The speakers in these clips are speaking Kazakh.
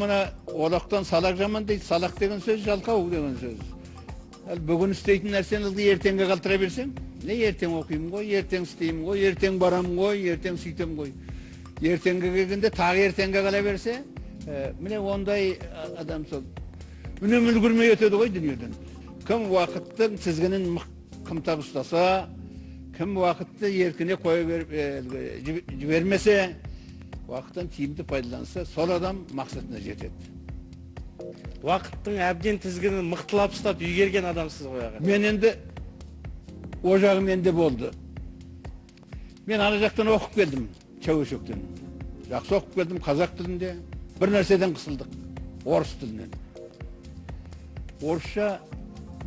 мына олақтан салақ жаман дейді салақ деген сөз жалқау деген сөз ал бүгін істейтін нәрсені ылғи ертеңге қалдыра берсең не ертең оқимын ғой ертең істеймін ғой ертең барамын ғой ертең сөйтемін ғой ертеңге келгенде тағы ертеңге қала берсе ә, міне ондай адам сол үнемі үлгермей өтеді ғой дүниеден кім уақыттың тізгінін қымтап ұстаса кім уақытты еркіне қоя беріп ә, жібермесе уақыттан тиімді пайдаланса сол адам мақсатына жетеді уақыттың әбден тізгінін мықтылап ұстап үйгерген адамсыз ғой аға мен енді о жағы менде болды мен ана жақтан оқып келдім чәуешектен жақсы оқып келдім қазақ тілінде бір нәрседен қысылдық орыс тілінен орысша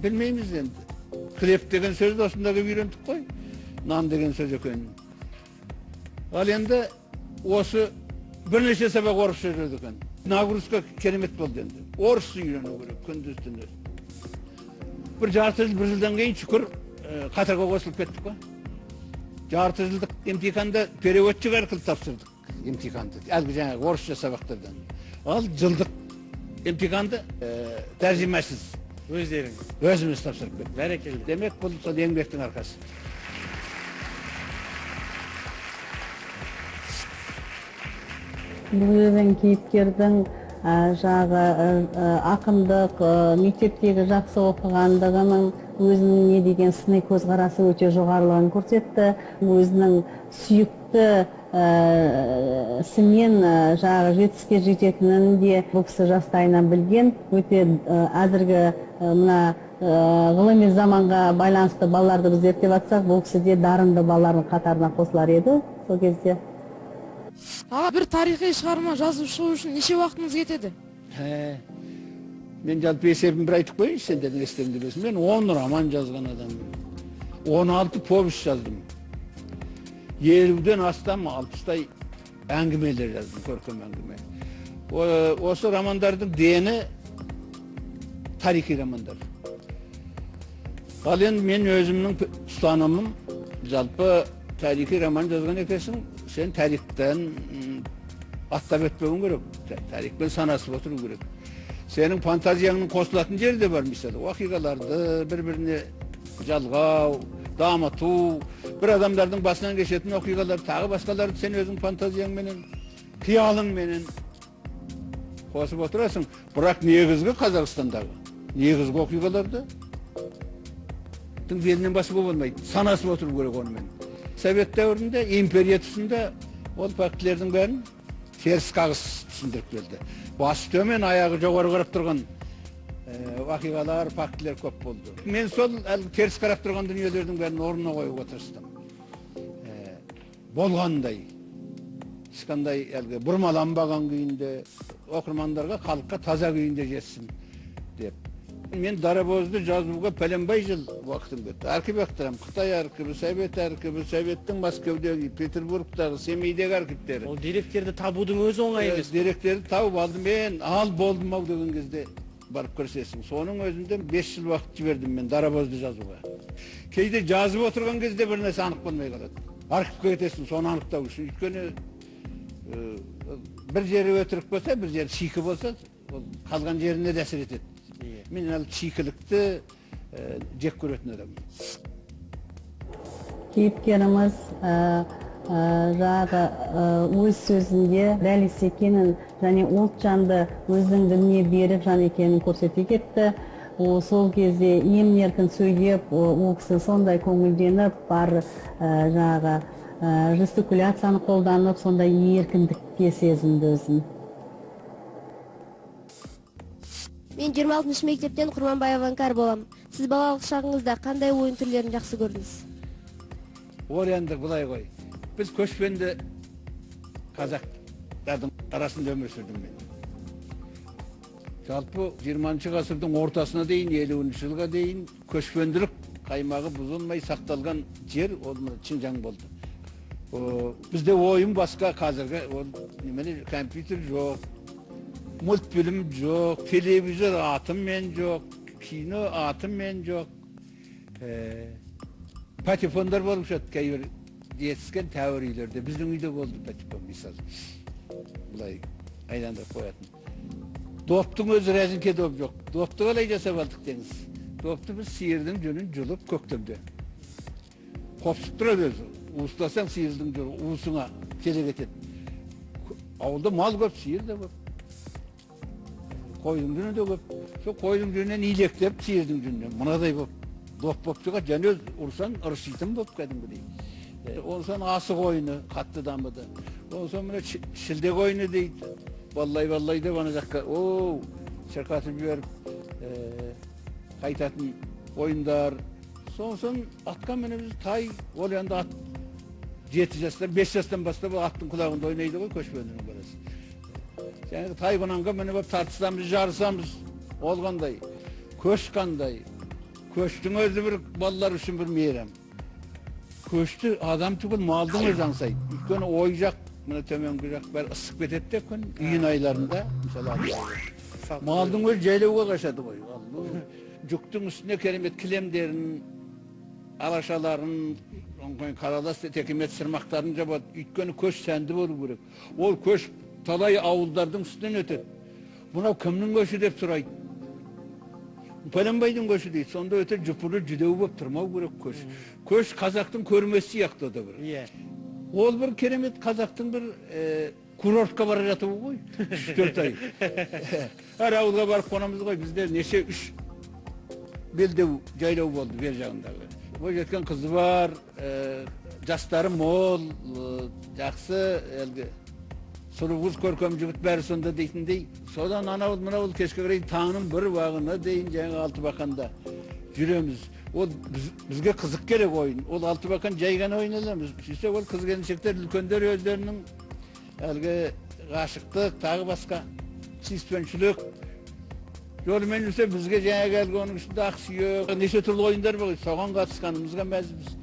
білмейміз енді хлеб деген сөзді осында келіп үйрендік қой нан деген сөз екенін ал енді осы бірнеше сабақ орысша жүреді екен. Нагрузка керемет болды енді. Орысша үйрену керек күндіз түні бір жарты жыл бір жылдан кейін шүкір ә, қатарға қосылып кеттік қой. Жарты жылдық емтиханды переводчик арқылы тапсырдық емтиханды. Әлгі жаңағы орысша сабақтардан. Ал жылдық емтиханды ә, тәржімасыз. Өздеріңіз. Өзіміз тапсырып кеттік. Бәрекелді. Демек бұл сол еңбектің арқасы. Бұл кейіпкердің жағы ақындық мектептегі жақсы оқығандығының өзінің не деген сыни көзқарасы өте жоғарылығын көрсетті. Өзінің сүйікті ә, ісімен жаңағы жетістікке жететінін де бұл кісі жастайынан білген. Өте әзіргі мына ғылыми заманға байланысты балаларды біз зерттеп жатсақ бұл кісі де дарынды балалардың қатарына қосылар еді сол кезде. Аға бір тарихи шығарма жазып шығу үшін неше уақытыңыз кетеді? Мен жалпы есебін бір айтып қояйыншы сендердің естеріңде болсын мен он роман жазған адаммын. Он алты повесть жаздым. Елуден астам алпыстай әңгімелер жаздым көркем әңгіме. Осы романдардың дені тарихи романдар. Ал енді мен өзімнің ұстанымым жалпы тарихи роман жазған екенсің сен тарихтан аттап өтпеуің керек Та- тарихпен санасып отыру керек сенің фантазияңның қосылатын жері де бар мысалы оқиғаларды бір біріне жалғау дамыту бір адамдардың басынан кешетін оқиғалар тағы басқаларды сен өзің фантазияңменен қиялыңменен қосып отырасың бірақ негізгі қазақстандағы негізгі оқиғаларды белінен басуға болмайды санасып отыру керек онымен совет дәуірінде империя тұсында ол фактілердің бәрін теріс қағыс түсіндіріп келді басы төмен аяғы жоғары қарап тұрған оқиғалар фактілер көп болды мен сол әлгі теріс қарап тұрған дүниелердің бәрін орнына қоюға тырыстым Ә, болғандай ешқандай әлгі бұрмаланбаған күйінде оқырмандарға халыққа таза күйінде жетсін мен дарабозды жазуға пәленбай жыл уақытым кетті архив ақтарамын қытай архиві совет архиві советтің мәскеудегі петербургтағы семейдегі архивтері ол деректерді табудың өзі оңай емес деректерді тауып алдым мен ал болдым ау деген кезде барып көрсесің соның өзінде бес жыл уақыт жібердім мен дарабозды жазуға кейде жазып отырған кезде бір нәрсе анық болмай қалады архивке кетесің соны анықтау үшін өйткені бір жері өтірік болса бір жері шикі болса ол қалған жеріне де әсер етеді. Мен ал шикілікті жек көретін адаммын кейіпкеріміз ә, өз сөзінде дәліз екенін және ұлтжанды өзінің дініне берік жан екенін көрсете кетті ол сол кезде емін еркін сөйлеп о- ол кісі сондай көңілденіп бар жаңағы ә, жестикуляцияны қолданып сондай еркіндікке сезінді өзін мен 26 мектептен құрманбаева іңкәр боламын сіз балалық шағыңызда қандай ойын түрлерін жақсы көрдіңіз? Ол енді былай ғой. Біз көшпенді қазақтардың арасында өмір сүрдім мен. Жалпы жиырманшы ғасырдың ортасына дейін елуінші жылға дейін көшпенділік қаймағы бұзылмай сақталған жер ол шыңжаң болды. Бізде ойын басқа қазіргі ол компьютер жоқ mult film yok, televizyon atım ben yok, kino atım ben yok. Ee, e, Patifonlar varmış atkayor diyetsizken teorilerde. Bizim uyda oldu patifon misal. Bulay aynen de koyatın. Doptun özü rezin kedop yok. Doptu olayca sevaldık deniz. Doptu biz siirdim cünün cülüp köktümde. Kopsup özü. Uğuslasan siirdim cülüp. Uğusuna kele getir. Avulda mal kop, siir de kop. Қойдың жүні де көп сол қойдың жүнінен илектеп сиырдың жүнінен мынадай болып доп болып шығады және өзі ұрсаң ыршитын болып кәдімгідей Е, онан соң асық ойыны қатты дамыды онан соң мына ші- шілдек ойыны дейді баллай баллай деп ана жаққа о шырқатып жіберіп е, қайтатын ойындар содан соң атқа мініп тай ол енді ат жеті жастан бес жастан бастап ол аттың құлағында ойнайды ғой көшпендінің баласы жаңағы тай құнанға мініп алып тартысамыз жарысамыз ол қандай көш қандай көштің өзі бір балалар үшін бір мейрам көшті адам түгіл малдың өзі аңсайды өйткені ой жақ мына төменгі жақ бәрі ысып кетеді де күн июнь айларында мысалы малдың өзі жайлауға қашады ғой жүктің үстіне керемет кілемдерін алашаларын қаралас текемет сырмақтарын жабады өйткені көш сәнді болу керек ол көш талай ауылдардың үстінен өтеді мынау кімнің көші деп сұрайды пәленбайдың көші дейді сонда өте жұпыны жүдеу болып тұрмау керек көш көш қазақтың көрмесі сияқты да бір иә ол бір керемет қазақтың бір курортқа бара жатуы ғой үш төрт ай әр ауылға барып қонамыз ғой бізде неше үш белдеу жайлау болды бер жағындағы бойжеткен қызы бар жастары мол жақсы әлгі сұлу қыз көркем жігіт бәрі сонда дейтіндей содан анау мынау кешке қарай таңның бір уағына дейін жаңағы алтыбақанда жүреміз ол біз, бізге қызық керек ойын ол алтыбақан жай ғана ойнай аламыз сөйтсек ол қыз келіншектер үлкендер өздерінің әлгі ғашықтық тағы басқа сүйіспеншілік жолымен жүрсе бізге жаңағы әлгі оның ішінде ақсүйек неше түрлі ойындар бар соған қатысқанымызға мәзбіз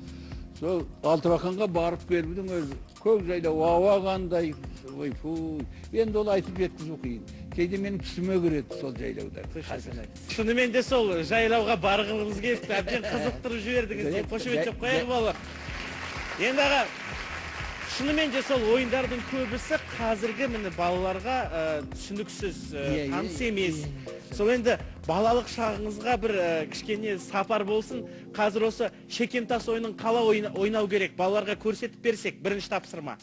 сол алтыбақанға барып келудің өзі. Көк жайлау ауа қандай ой енді ол айтып жеткізу қиын. Кейде менің түсіме кіреді сол жайлауда. Қазір. шынымен де сол жайлауға барғыңыз келіп әбден қызықтырып жібердіңіз. Деп қошеметтеп қояйық балалар енді аға шынымен де сол ойындардың көбісі қазіргі міне балаларға ә, түсініксіз ә, таныс иә, емес. сол енді балалық шағыңызға бір ә, кішкене сапар болсын. Қазір осы шекемтас ойынын қалай ойна- ойнау керек. Балаларға көрсетіп берсек бірінші тапсырма.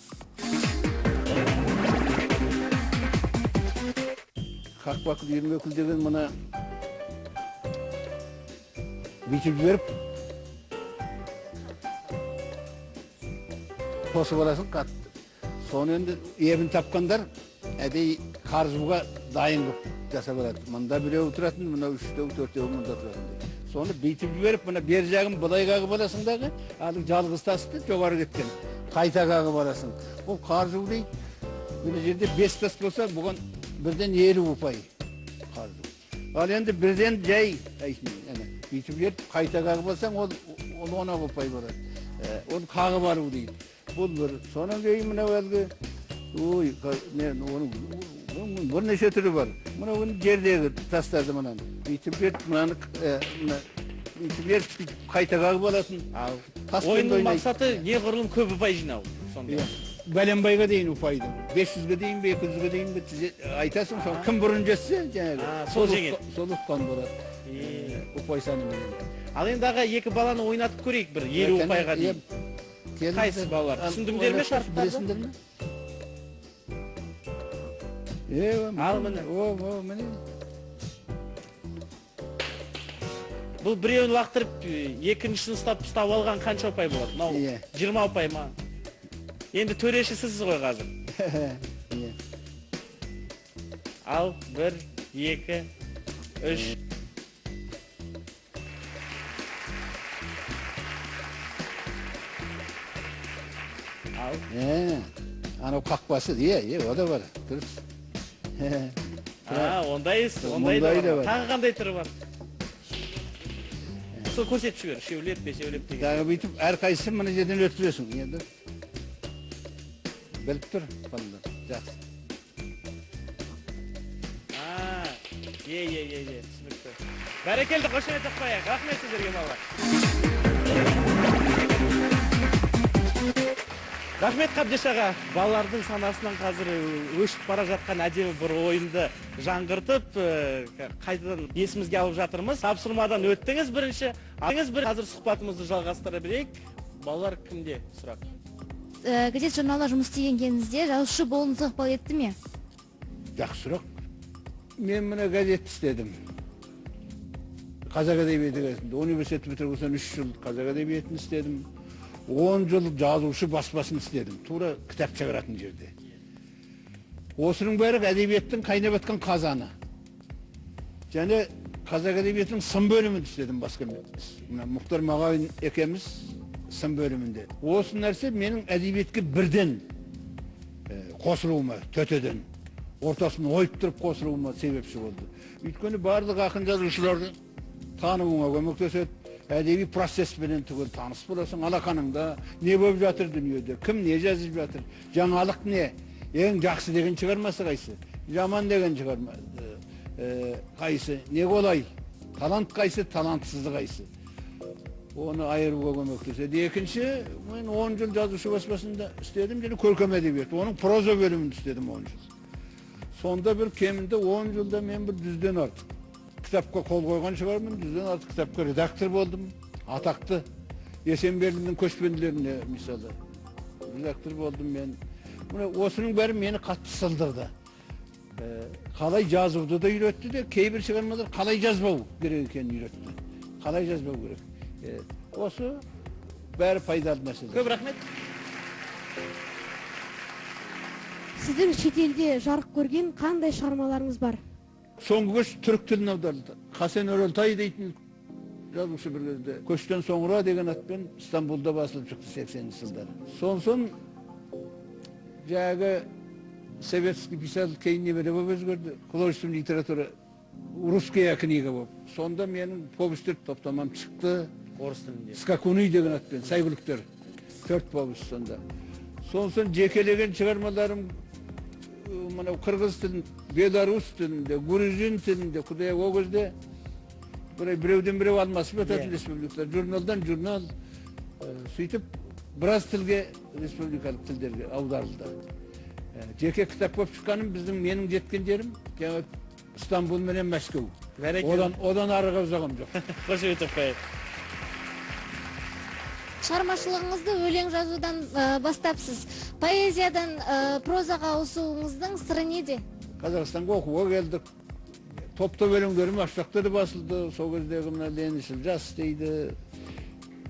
Қақпақ үйірмекіл деген мына бүйтіп жіберіп қосып аласың қатты соны енді ебін тапқандар әдейі қаржуға дайын қылып жасап алады мында біреу тұратын мынау үштеу төртеу мында тұратын соны бүйтіп жіберіп мына бер жағын былай қағып аласың дағы ал жалғыз тасты жоғары кеткен қайта қағып аласың ол қаржу дейді мына жерде бес тас болса бұған бірден елу ұпай қаржу ал енді бірден жай бүйтіп жіберіп қайта қағып алсаң ол он ақ ұпай болады оны қағып алу дейді бұл бір содан кейін мынау әлгі ой оның бірнеше түрі бар мынау жердегі тастарды мынаны бүйтіп жіберіп мынаны мына бүйтіп жіберіп бүйтіп қайта қағып алатын ал ойынның мақсаты неғұрлым көп ұпай жинау сонда бәленбайға дейін ұпайды бес жүзге дейін бе екі жүзге дейін бе айтасың соны кім бұрын жетсе жаңағы сол жеңеді. сол ұтқан болады ұпай санымен ал енді аға екі баланы ойнатып көрейік бір елу ұпайға дейін Қайсы балалар? Түсіндіңдер ме шарттарды? білесіңдер ме Ал міне. о о міне бұл біреуін лақтырып екіншісін ұстап ұстап алған қанша ұпай болады мынау Иә. жиырма ұпай ма енді төреші сізсіз ғой қазір Иә. ал бір екі үш Е, анау қақпасы иә иә о да бар дұрыс а ондай ондай да бар тағы қандай түрі бар сол көрсетіп жібер үшеулеп бесеулеп деген дағы бүйтіп әрқайсысын мына жерден өткізесің енді біліп тұр балалар жақсы е е е е түсінікті бәрекелді қошеметтеп қояйық рахмет сіздерге балалар рахмет қабдеш аға. Балалардың санасынан қазір өшіп бара жатқан әдемі бір ойынды жаңғыртып ә, қайтадан есімізге алып жатырмыз. Тапсырмадан өттіңіз бірінші. Алдыңыз бір. Қазір сұхбатымызды жалғастыра берейік. Балалар кімде сұрақ? Ә, газет журналда жұмыс істеген кезіңізде жазушы болуыңызға ықпал етті ме? Жақсы сұрақ. Мен мына газетті істедім. Қазақ әдебиеті газетінде. Университет бітірген соң үш жыл қазақ әдебиетін істедім. Он жыл жазушы баспасын істедім. Тура кітап шығаратын жерде. Осының бәрі әдебиеттің қайнап жатқан қазаны. Және қазақ әдебиетінің сын бөлімін істедім басқа мына мұхтар мағауин екеуміз сын бөлімінде. Осы нәрсе менің әдебиетке бірден қосылуыма төтеден ортасын ойып тұрып қосылуыма себепші болды. Өйткені барлық ақын жазушыларды тануыңа көмектеседі. Әдеби процесспенен түгел таныс боласың алақаныңда не болып жатыр дүниеде кім не жазып жатыр жаңалық не ең жақсы деген шығармасы қайсы жаман деген шығарма қайсы не қолай талант қайсы талантсызы қайсы оны айыруға көмектеседі екінші мен он жыл жазушы баспасында істедім және көркем әдебиет оның проза бөлімінде істедім он жыл сонда бір кемінде он жылда мен бір жүзден артық кітапқа қол қойған шығармын. Жүзден артық кітапқа редактор болдым. Атақты есенберлиннің көшпенділеріне мысалы редактор болдым мен. Міне осының бәрі мені қатты сылдырды. Ә, қалай жазуды да үйретті де кейбір шығармалар қалай жазбау керек екенін үйретті. Қалай жазбау керек? Осы бәрі пайдалы нәрселер көп рахмет. Сіздің шетелде жарық көрген қандай шығармаларыңыз бар? Соңғы көш түрік тіліне аударылды хасен өрелтай дейтін жазушы бір кезде көштен соңыра деген атпен стамбулда басылып шықты сексенінші жылдары сонсын жаңағы советский писатель кейін немене болып өзгерді художественная литература русская книга болып сонда менің повестер топтамам шықты орыс тілінде скакуны деген атпен сәйгүліктер төрт повесть сонда сосын жекелеген шығармаларым мынау қырғыз тілін белорус тілінде грузин тілінде құдай ол кезде бір біреуден біреу алмасып жататын Иә. республикалар журналдан журнал сөйтіп біраз тілге республикалық тілдерге аударылды жеке кітап болып шыққаным біздің менің жеткен жерім жаңағы стамбул менен мәскеу одан одан арыға ұзағым жоқ қояйық шығармашылығыңызды өлең жазудан ә, бастапсыз. Поэзиядан ә, прозаға ауысуыңыздың сыры неде? Қазақстанға оқуға келдік. Топтап өлеңдерім ашрақта да басылды. Сол кездегі мына лениншіл жас дейді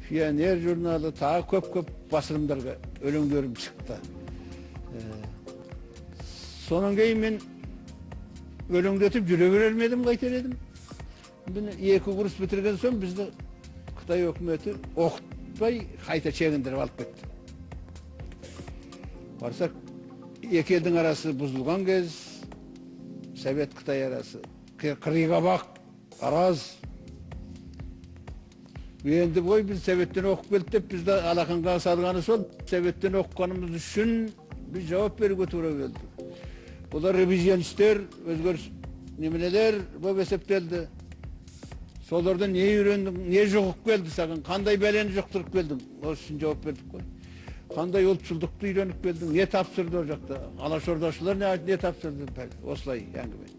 пионер журналы тағы көп көп басылымдарға өлеңдерім шықты. Ә, сонан кейін мен өлеңдетіп жүре берер ме қайтер едім? Міне екі курс бітірген соң бізді қытай өкіметі оқытпай қайта шегіндіріп алып кетті барсақ екі елдің арасы бұзылған кез совет қытай арасы қырғабақ араз енді ғой біз советтен оқып келдік деп бізді алақанға салғаны сол советтен оқығанымыз үшін біз жауап беруге тура келді бұлар ревизионистер өзгеріс неменелер болып есептелді солардан не үйрендің не жұғып келді саған қандай бәлені жұқтырып келдің осы үшін жауап бердік қой қандай ұлтшылдықты үйреніп келдің не тапсырды ол жақта алашордашылар не, не тапсырды осылай әңгіме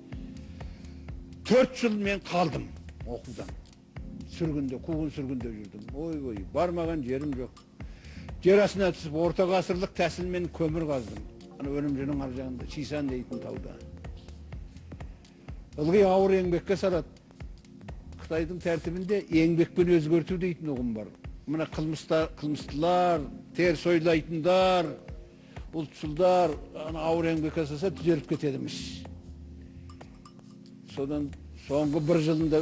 төрт жыл мен қалдым оқудан сүргінде қуғын сүргінде жүрдім ой ой бармаған жерім жоқ жер астына түсіп орта ғасырлық тәсілмен көмір қаздым ана өлімжінің ар жағында шисан дейтін тауда ылғи ауыр еңбекке салады қытайдың тәртібінде еңбекпен өзгерту дейтін ұғым бар мына қылмыстылар теріс ойлайтындар ұлтшылдар ана ауыр еңбек жасаса түзеліп кетедіміш содан соңғы бір жылында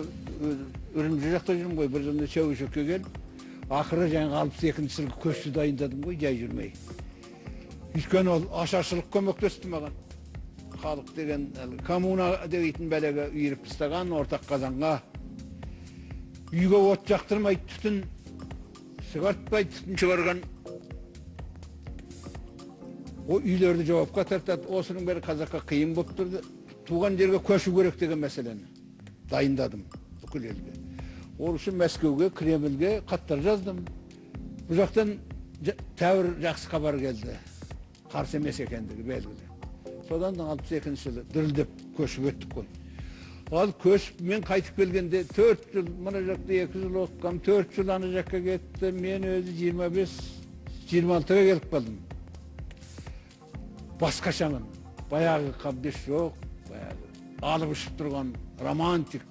үрімжі жақта жүрмін ғой бір жылында чәуешекке келіп ақыры жаңағы алпыс екінші жылғы көшті дайындадым ғой жай жүрмей өйткені ол ашаршылық көмектесті маған халық деген әлгі коммуна дейтін бәлеге үйіріп тастаған ортақ қазанға үйге от жақтырмай түтін шығартпай түтін шығарған. О үйлерді жауапқа тартады. Осының бәрі қазаққа қиын болып тұрды. Туған жерге көшу керек деген мәселені дайындадым бүкіл елге ол үшін мәскеуге кремльге хаттар жаздым. Бұл жақтан жа- тәуір жақсы хабар келді. Қарсы емес екендігі белгілі. Содан алпыс екінші жылы дірілдеп көшіп өттік қой ал көшіп мен қайтып келгенде төрт жыл мына жақта екі жыл оқығам төрт жыл ана жаққа кетті мен өзі жиырма бес жиырма алтыға келіп қалдым басқашамын баяғы қабдеш жоқ баяғы алып ұшып тұрған романтик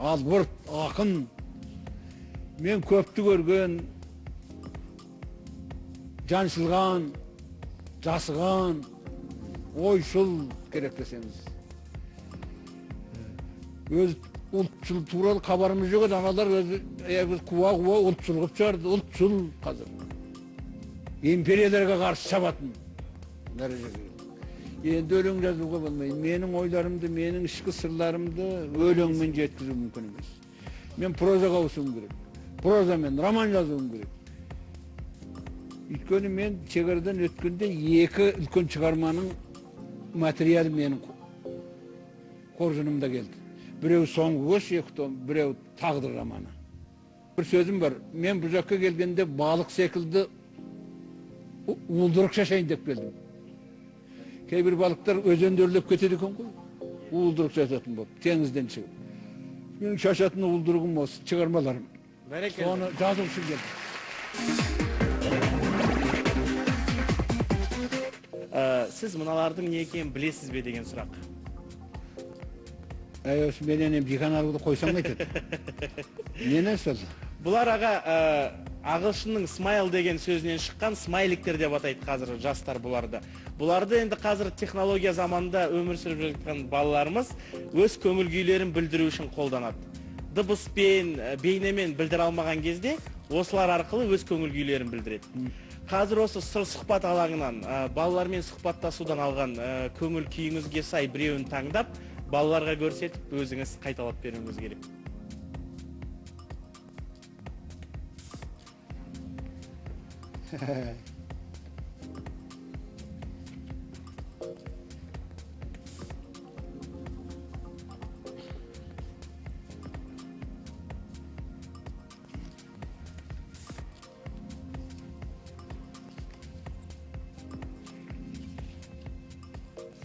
албырт ақын мен көпті көрген жаншылған жасыған ойшыл керек десеңіз өз ұлтшыл туралы хабарымыз жоқ еді аналар өзі куа куа ұлтшыл қылып шығарды ұлтшыл қазір империяларға қарсы шабатын дәрежеге енді өлең жазуға болмайды менің ойларымды менің ішкі сырларымды өлеңмен жеткізу мүмкін емес мен прозаға ауысуым керек прозамен роман жазуым керек өйткені мен шекарадан өткенде екі үлкен шығарманың материалы менің қо- қоржынымда келді біреу соңғы көш екі том біреу тағдыр романы. Бір сөзім бар мен бұл жаққа келгенде балық секілді уылдырық шашайын деп келдім. Кейбір балықтар өзенде өрлеп кетеді екен ғой уылдырық шашатын болып теңізден шығып менің шашатын уылдырығым осы шығармаларым бәрекелді. Соны жазу үшін келдім. Ә, сіз мыналардың не екенін білесіз бе деген сұрақ. Әй осы менен эми диханалықты қойсаң қайтеді. Нені сол бұлар аға ә, ағылшынның смайл деген сөзінен шыққан смайликтер деп атайды қазір жастар бұларды. Бұларды енді қазір технология заманында өмір сүріп жатқан балаларымыз өз көңіл күйлерін білдіру үшін қолданады. Дыбыспен ә, бейнемен білдіре алмаған кезде осылар арқылы өз көңіл күйлерін білдіреді қазір осы сыр сұхбат алаңынан ә, балалармен сұхбаттасудан алған ә, көңіл күйіңізге сай біреуін таңдап балаларға көрсетіп өзіңіз қайталап беруіңіз керек.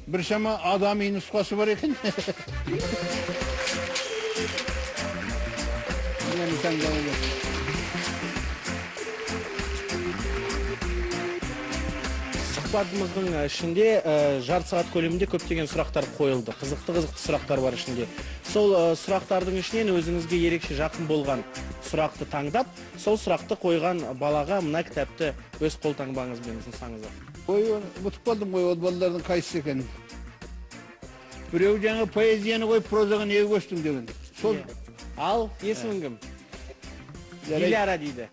біршама адами нұсқасы бар екен сұхбатымыздың ішінде ә, жарты сағат көлемінде көптеген сұрақтар қойылды қызықты қызықты сұрақтар бар ішінде сол сұрақтардың ішінен өзіңізге ерекше жақын болған сұрақты таңдап сол сұрақты қойған балаға мына кітапты өз қолтаңбаңызбен ұсынсаңыздар ой ұмытып қалдым ғой ол балалардың қайсысы екенін біреу жаңа поэзияны қойып прозаға неге көштің деген сол ал есімің кім диляра дейді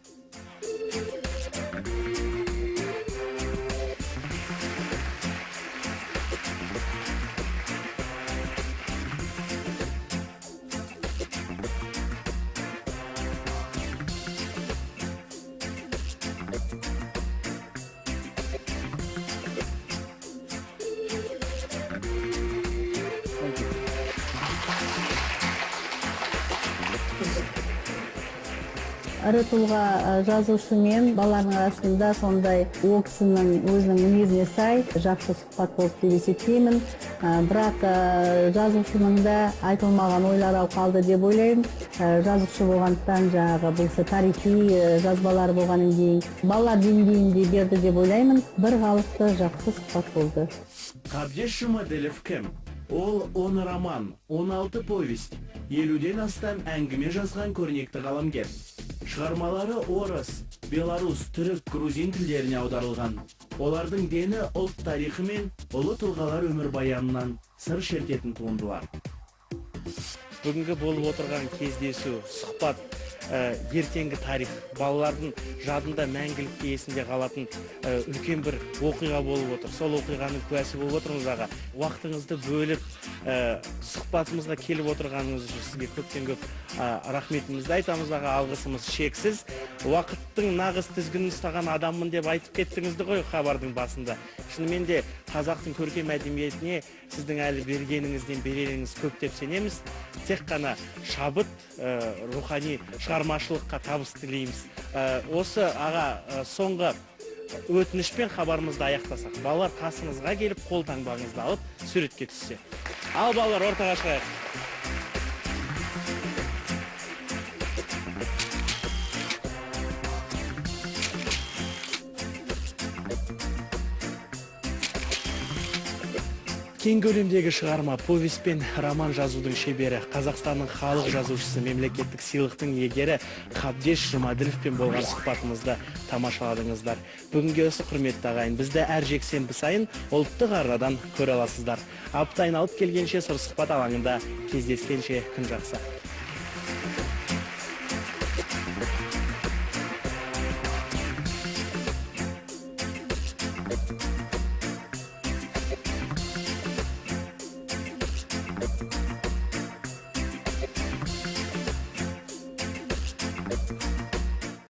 ірі тұлға жазушы мен балалардың арасында сондай ол кісінің өзінің мінезіне сай жақсы сұхбат болды деп есептеймін бірақ жазушының да айтылмаған ойлары қалды деп ойлаймын. Жазушы болғандықтан жаңағы бұл кісі тарихи жазбалары болғаннан кейін балалар деңгейінде берді деп ойлаймын. Бір қалыпты жақсы сұхбат болды. Қабдеш жұмаділов кім? Ол 10 роман 16 повесть елуден астам әңгіме жазған көрнекті қаламгер. Шығармалары орыс белорус түрік грузин тілдеріне аударылған. Олардың дені ұлт тарихы мен ұлы тұлғалар өмірбаянынан сыр шертетін туындылар. Бүгінгі болып отырған кездесу сұхбат ә, ертеңгі тарих балалардың жадында мәңгілікке есінде қалатын ә, үлкен бір оқиға болып отыр. Сол оқиғаның куәсі болып отырмыз аға. Уақытыңызды бөліп ә, сұхбатымызға келіп отырғаныңыз үшін сізге көптен көп ә, рахметімізді айтамыз аға. Алғысымыз шексіз. Уақыттың нағыз тізгінін ұстаған адаммын деп айтып кеттіңізді ғой хабардың басында. Шынымен де қазақтың көркем әдебиетіне сіздің әлі бергеніңізден береріңіз көп деп сенеміз. Тек қана шабыт ә, рухани шығармашылыққа табыс тілейміз. Ә, осы аға ә, соңғы өтінішпен хабарымызды аяқтасақ. Балалар қасыңызға келіп қолтаңбаңызды алып суретке түссе. Ал балалар ортаға шығайық. Кең көлемдегі шығарма повесть пен роман жазудың шебері қазақстанның халық жазушысы мемлекеттік сыйлықтың иегері қабдеш жұмаділовпен болған сұхбатымызды тамашаладыңыздар. Бүгінге осы құрметті ағайын бізді әр жексенбі сайын ұлттық арнадан көре аласыздар. Апта айналып келгенше сұр сұхбат алаңында кездескенше күн жақсы.